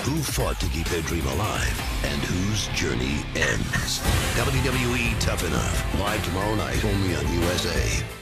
Who fought to keep their dream alive and whose journey ends? WWE Tough Enough. Live tomorrow night only on USA.